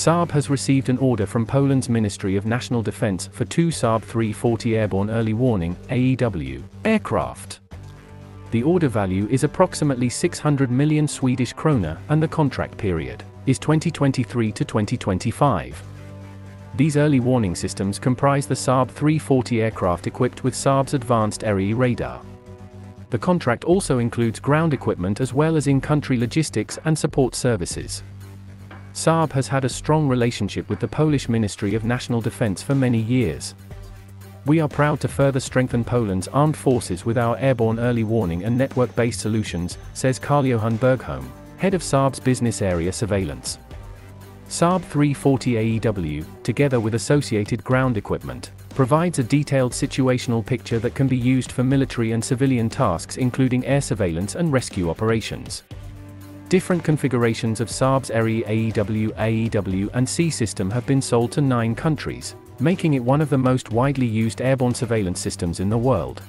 Saab has received an order from Poland's Ministry of National Defense for two Saab 340 Airborne Early Warning AEW aircraft. The order value is approximately 600 million Swedish krona and the contract period is 2023 to 2025. These early warning systems comprise the Saab 340 aircraft equipped with Saab's advanced Erieye radar. The contract also includes ground equipment as well as in-country logistics and support services. Saab has had a strong relationship with the Polish Ministry of National Defense for many years. We are proud to further strengthen Poland's armed forces with our airborne early warning and network-based solutions, says Carl-Johan Bergholm, head of Saab's business area surveillance. Saab 340 AEW, together with associated ground equipment, provides a detailed situational picture that can be used for military and civilian tasks including air surveillance and rescue operations. Different configurations of Saab's Erieye AEW, AEW and C system have been sold to nine countries, making it one of the most widely used airborne surveillance systems in the world.